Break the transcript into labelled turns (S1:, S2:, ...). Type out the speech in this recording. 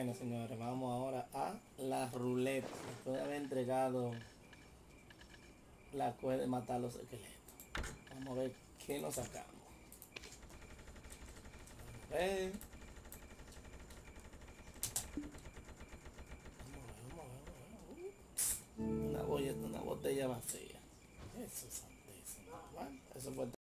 S1: Bueno, señores, vamos ahora a la ruleta. Después de haber entregado la cueva de matar los esqueletos. Vamos a ver qué nos sacamos. Vamos a ver. Vamos a ver, vamos a ver, vamos a ver. Una, boya- una botella vacía. Eso es eso